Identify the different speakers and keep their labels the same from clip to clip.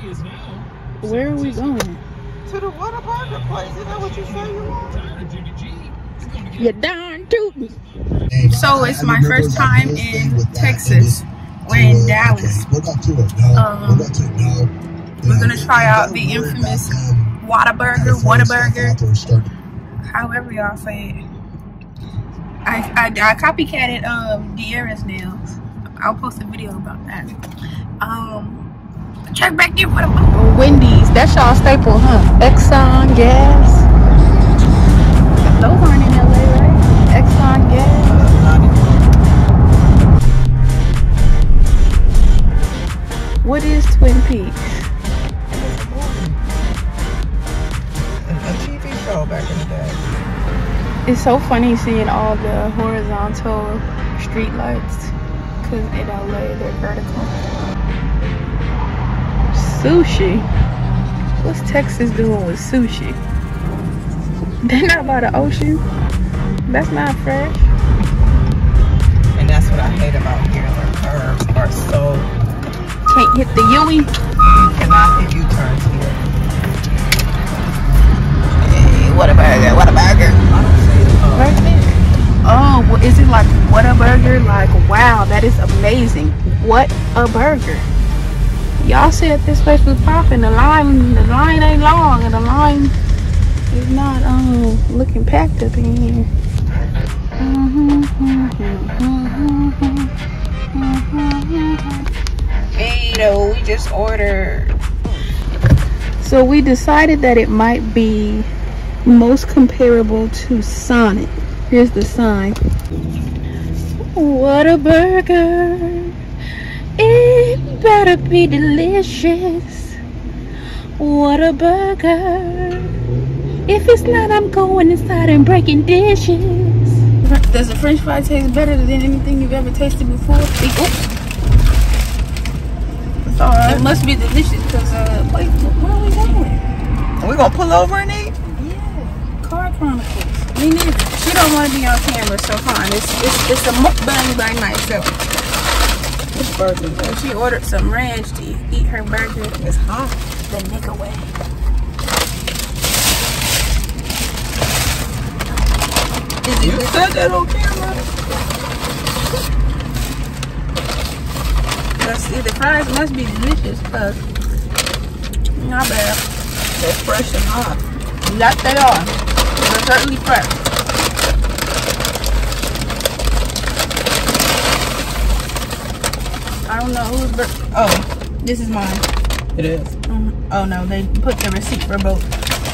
Speaker 1: Where are we going?
Speaker 2: To the Whataburger place. Is that what you say you want?
Speaker 1: You're darn tootin'.
Speaker 3: So it's my first time in Texas. We're in Dallas. Um, we're gonna try out the infamous Whataburger, Whataburger, however y'all say it. I, I, I copycatted um De'Ara's nails. I'll post a video about that. Um, check back in with them.
Speaker 1: Wendy's. That's y'all staple, huh? Exxon gas. Those aren't in LA, right? Exxon gas. What is Twin Peaks?
Speaker 2: A TV show back in the day.
Speaker 1: It's so funny seeing all the horizontal street lights because in LA they're vertical. Sushi. What's Texas doing with sushi? They're not by the ocean. That's not fresh.
Speaker 2: And that's what I hate about here. The curves are so.
Speaker 1: Can't hit the Yui.
Speaker 2: You cannot hit U turns here. Hey, what a burger, what a burger. I it. Oh.
Speaker 1: Right there. Oh, well, is it like what a burger? Like, wow, that is amazing. What a burger. Y'all said this place was popping. The line, the line ain't long, and the line is not um looking packed up in here.
Speaker 3: Hey, though, we just ordered.
Speaker 1: So we decided that it might be most comparable to Sonic. Here's the sign. What a burger. It better be delicious. What a burger. If it's not, I'm going inside and breaking dishes. Does the french fry taste better than anything you've ever tasted before? Oops. It must be delicious because, uh, wait, where are we going?
Speaker 2: We gonna pull over and eat?
Speaker 1: Yeah, Car Chronicles. Me neither. She don't want to be on camera, so fine. It's it's, it's a mukbang by myself.
Speaker 2: This burger.
Speaker 1: So she ordered some ranch to eat her burger
Speaker 2: It's hot.
Speaker 1: the nigga way.
Speaker 2: You said that on camera?
Speaker 1: Let's see, the fries must be delicious, cause not bad.
Speaker 2: They're fresh and hot.
Speaker 1: Not they are. They're certainly fresh. I don't know who's bur- Oh, this is mine.
Speaker 2: It is.
Speaker 1: Mhm. Oh no, they put the receipt for both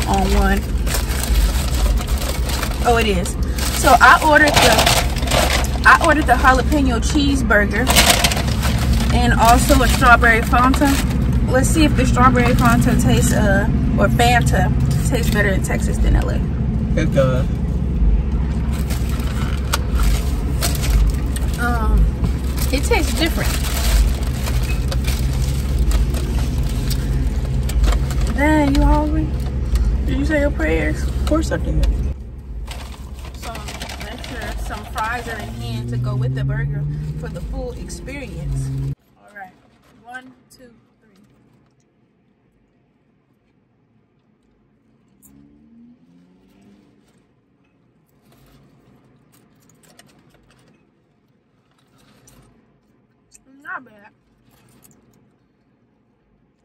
Speaker 1: on one. Oh, it is. So I ordered the I ordered the jalapeno cheeseburger and also a strawberry Fanta. Let's see if the strawberry Fanta tastes uh or Fanta tastes better in Texas than LA.
Speaker 2: It does.
Speaker 1: Um, it tastes different. Dang, you hungry? Did you say your prayers?
Speaker 2: Of course I did.
Speaker 1: So make sure some fries are in hand to go with the burger for the full experience. All right, one, two, three. Not bad.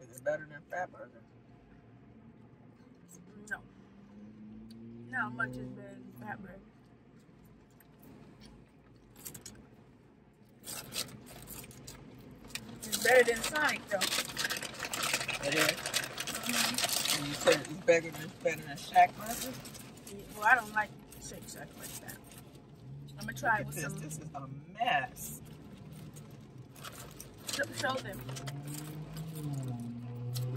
Speaker 2: Is it better than Fat Burger?
Speaker 1: No. Not much has been that burger. It's better than Sonic though.
Speaker 2: It is. And you said it's better than, better than Shack Burger?
Speaker 1: Well, I don't like Shake Shack like that. I'm gonna try it with
Speaker 2: This,
Speaker 1: some.
Speaker 2: this is a mess.
Speaker 1: Show, show them.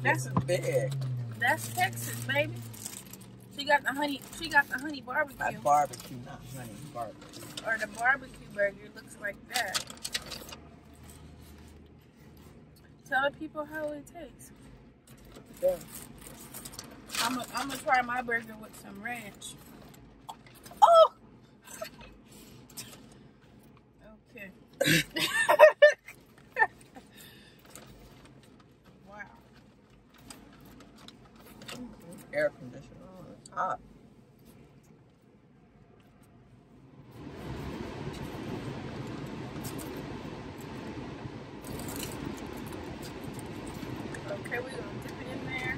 Speaker 2: This is big.
Speaker 1: That's Texas, baby. She got the honey. She got the honey barbecue,
Speaker 2: Not barbecue, not honey barbecue.
Speaker 1: or the barbecue burger looks like that. Tell the people how it tastes.
Speaker 2: Yeah.
Speaker 1: I'm gonna I'm gonna try my burger with some ranch.
Speaker 2: Oh!
Speaker 1: Okay. wow.
Speaker 2: air conditioner on. It's hot.
Speaker 1: Okay, we're gonna dip it in there.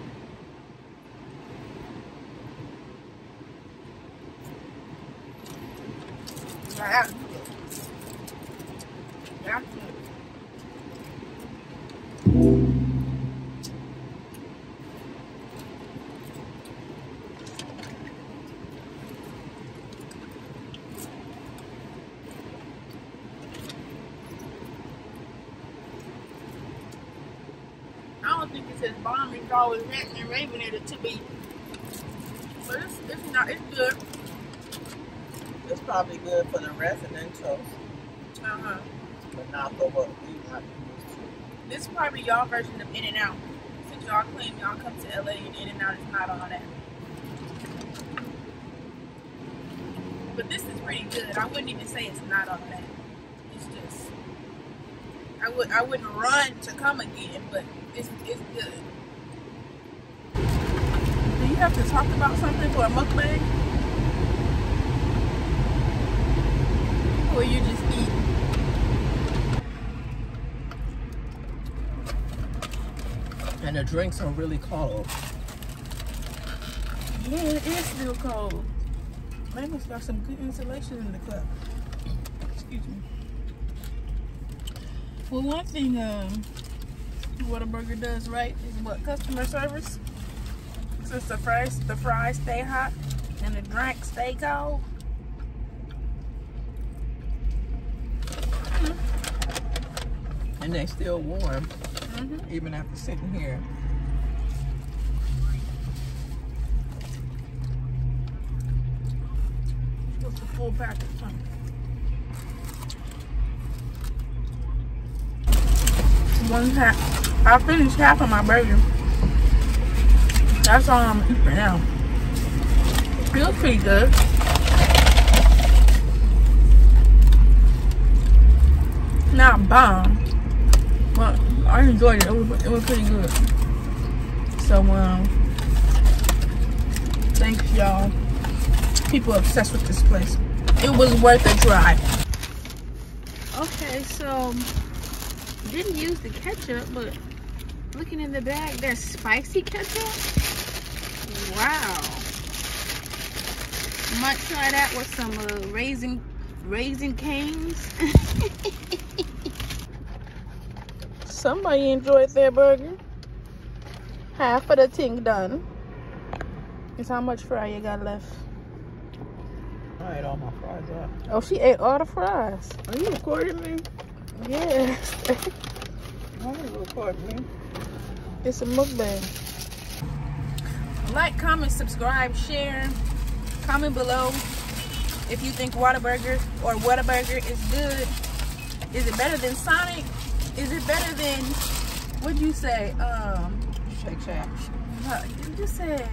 Speaker 1: Wow. That's it. I don't think it's as bomb as y'all was ranting and raving at it to be. But it's, it's not, it's good.
Speaker 2: It's probably good for the residential,
Speaker 1: Uh-huh.
Speaker 2: but not for what we used to.
Speaker 1: This is probably y'all version of In and Out. Since y'all claim y'all come to LA and In and Out is not all that. But this is pretty good. I wouldn't even say it's not all that. It's just I would I wouldn't run to come again, but it's it's good. Do you have to talk about something for a mukbang? Or you just eat?
Speaker 2: And the drinks are really cold.
Speaker 1: Yeah, it is still cold. Man, must got some good insulation in the cup. Excuse me. Well, one thing um, Whataburger does right is what customer service. Since the fries, the fries stay hot and the drink stay cold.
Speaker 2: And they still warm,
Speaker 1: Mm-hmm.
Speaker 2: even after sitting here.
Speaker 1: What's the full package? One half. I finished half of my burger. That's all I'm eating for now. Feels pretty good. Not bomb, but I enjoyed it. It was, it was pretty good. So um, thank y'all people obsessed with this place. It was worth a try. Okay, so didn't use the ketchup, but looking in the bag, there's spicy ketchup. Wow. Might try that with some uh, raisin Raising Cane's. Somebody enjoyed their burger. Half of the thing done. Is how much fry you got left?
Speaker 2: I ate all my fries up.
Speaker 1: Oh, she ate all the fries.
Speaker 2: Are you recording me?
Speaker 1: Yes.
Speaker 2: Why are you
Speaker 1: it's a mukbang. Like, comment, subscribe, share. Comment below if you think Whataburger or Whataburger is good. Is it better than Sonic? Is it better than what'd you say? Um
Speaker 2: Shake Shack.
Speaker 1: you just said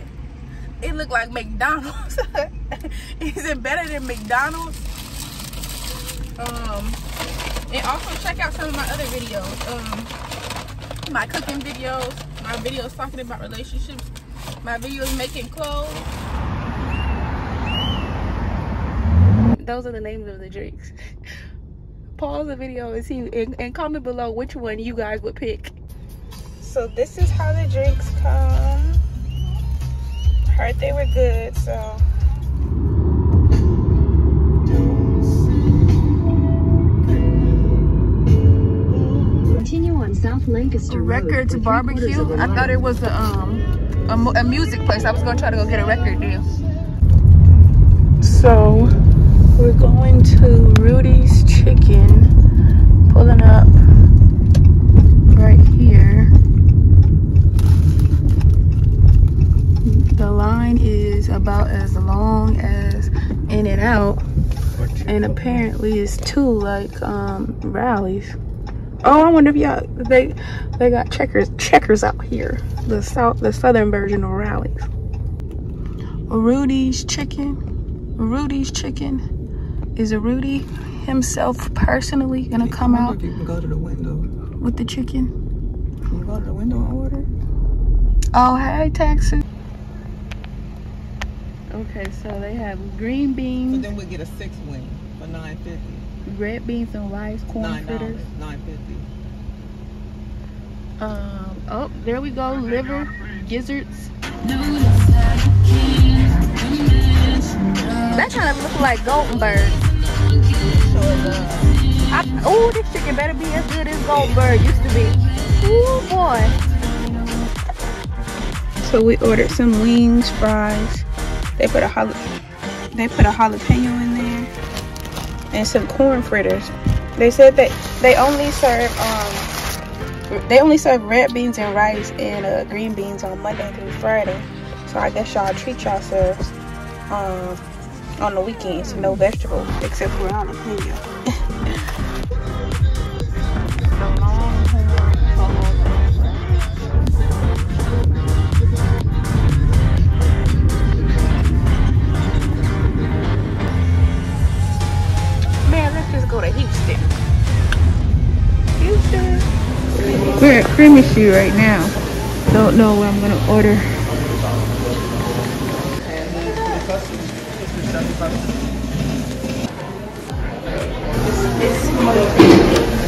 Speaker 1: it looked like McDonald's. is it better than McDonald's? Um and also check out some of my other videos. Um my cooking videos, my videos talking about relationships, my videos making clothes. Those are the names of the drinks. Pause the video and see and, and comment below which one you guys would pick. So this is how the drinks come. Heard they were good, so
Speaker 4: South Lancaster
Speaker 1: Records
Speaker 4: for
Speaker 1: Barbecue. I thought it was a um a, a music place. I was gonna try to go get a record deal. So we're going to Rudy's Chicken, pulling up right here. The line is about as long as In and Out, and apparently it's two like um Rally's. Oh, I wonder if y'all they they got checkers checkers out here. The south the southern version of Rally's. Rudy's chicken. Rudy's chicken. Is a Rudy himself personally gonna come out
Speaker 2: You can go to the window.
Speaker 1: with the chicken?
Speaker 2: Can you go to the window and order?
Speaker 1: Oh hey Texas.
Speaker 5: Okay, so they have green beans.
Speaker 2: So then we get a six wing for nine fifty.
Speaker 5: Red beans and rice, corn
Speaker 2: Nine
Speaker 5: fritters.
Speaker 2: dollars. Nine fifty.
Speaker 5: Um, oh, there we go, liver, gizzards. That kind of looks like Golden Bird. Oh, this chicken better be as good as Golden Bird used to be. Oh boy.
Speaker 1: So we ordered some wings, fries. They put a jala- they put a jalapeno and some corn fritters. They said that they only serve um they only serve red beans and rice and uh, green beans on Monday through Friday. So I guess y'all treat yourselves um on the weekends. No vegetables except for jalapeno. go to Houston. Houston. We're at Creamistry right now. Don't know what I'm gonna order. It's smoking.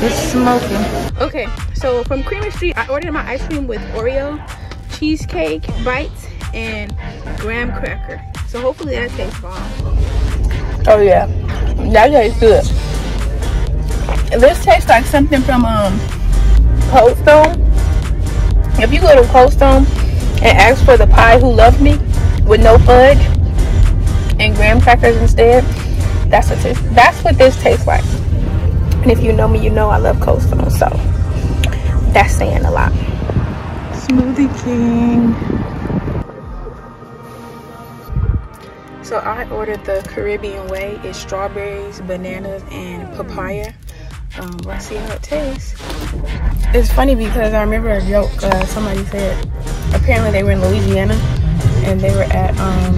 Speaker 1: It's smoking. Okay, so from Creamistry, I ordered my ice cream with Oreo, cheesecake bites, and graham cracker. So hopefully that tastes bomb. Oh yeah, that tastes good. This tastes like something from um Cold Stone. If you go to Cold Stone and ask for the pie who loved me with no fudge and graham crackers instead, that's what this, that's what this tastes like. And if you know me, you know I love Cold Stone, so that's saying a lot. Smoothie King. So I ordered the Caribbean way. It's strawberries, bananas, and papaya. Um, let's see how it tastes. It's funny because I remember a joke. Uh, somebody said apparently they were in Louisiana and they were at um,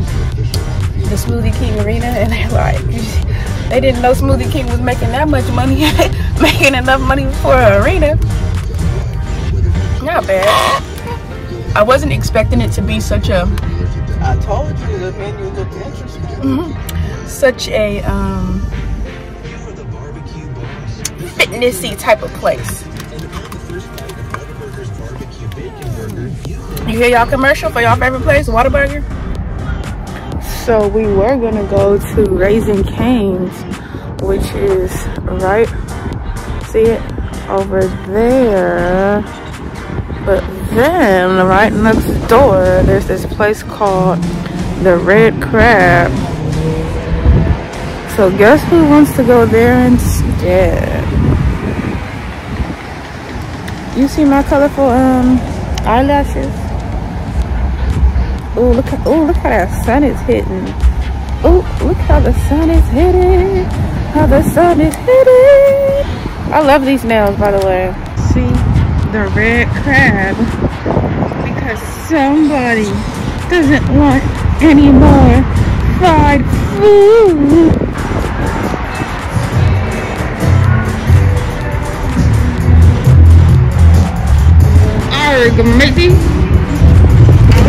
Speaker 1: the Smoothie King Arena and they're like, they didn't know Smoothie King was making that much money, making enough money for an arena. Not bad. I wasn't expecting it to be such a
Speaker 2: I told you the menu looked interesting.
Speaker 1: such a um fitnessy type of place. You hear y'all commercial for y'all favorite place, Whataburger? So we were gonna go to Raising Cane's, which is right, see it over there. But then right next door, there's this place called the Red Crab. So guess who wants to go there instead? You see my colorful um eyelashes? Oh look oh look how that sun is hitting. Oh look how the sun is hitting. How the sun is hitting. I love these nails by the way. See the red crab because somebody doesn't want any more fried food. We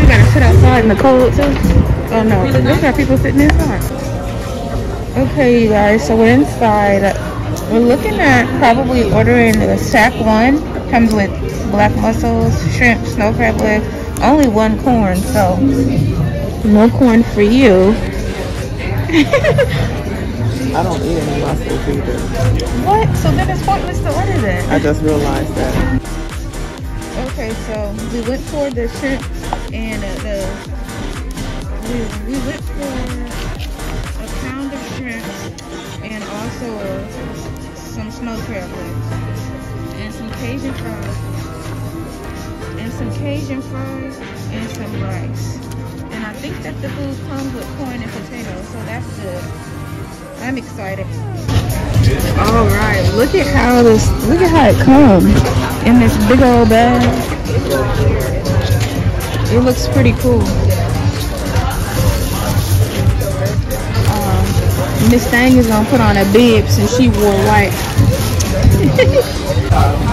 Speaker 1: gotta sit outside in the cold too. Oh no, there's got people sitting inside. Okay, you guys, so we're inside. We're looking at probably ordering the sack one. Comes with black mussels, shrimp, snow crab legs. Only one corn, so no corn for you.
Speaker 2: I don't eat any mussels either.
Speaker 1: What? So then it's pointless to order that.
Speaker 2: I just realized that.
Speaker 1: Okay, so we went for the shrimp and uh, the we, we went for a pound of shrimp and also some snow crab legs and some Cajun fries and some Cajun fries and some rice. And I think that the food comes with corn and potatoes, so that's good. I'm excited. All right, look at how this, look at how it comes in this big old bag. It looks pretty cool. Um, Miss Thang is gonna put on a bib since she wore white.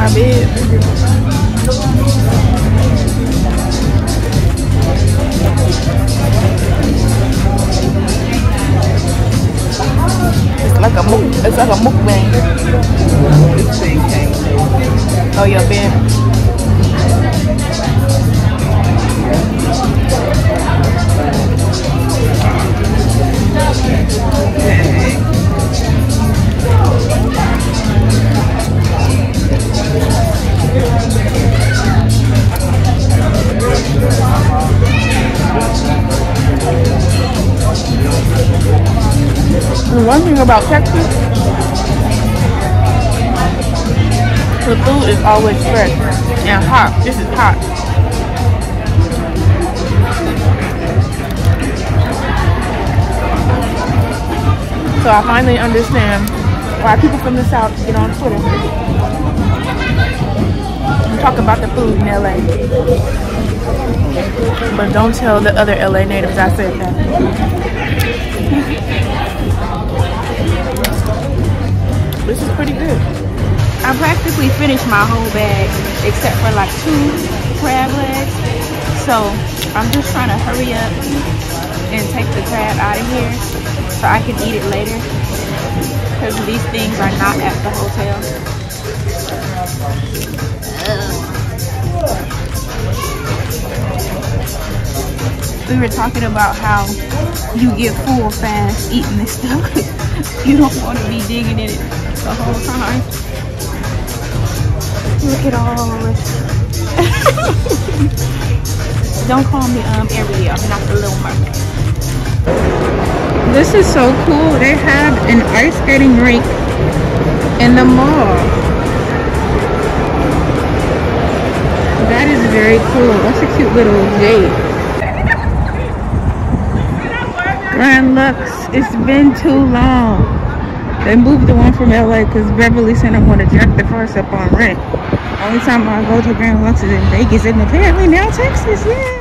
Speaker 1: my bed. It's like a muk it's like a mukbang.
Speaker 2: this thing came
Speaker 1: Oh The one thing about Texas, the food is always fresh and hot. This is hot. So I finally understand why people from the South get on Twitter and talk about the food in LA. But don't tell the other LA natives I said that. This is pretty good. I practically finished my whole bag except for like two crab legs. So I'm just trying to hurry up and take the crab out of here so I can eat it later. Because these things are not at the hotel. We were talking about how you get full fast eating this stuff. you don't want to be digging in it the whole time. Look at all this. don't call me um Ariel. I'm not the little mermaid.
Speaker 5: This is so cool. They have an ice skating rink in the mall. That is very cool. That's a cute little gate. Grand Lux, it's been too long. They moved the one from LA because Beverly I want to jack the price up on rent. Only time I go to Grand Lux is in Vegas and apparently now Texas, yeah.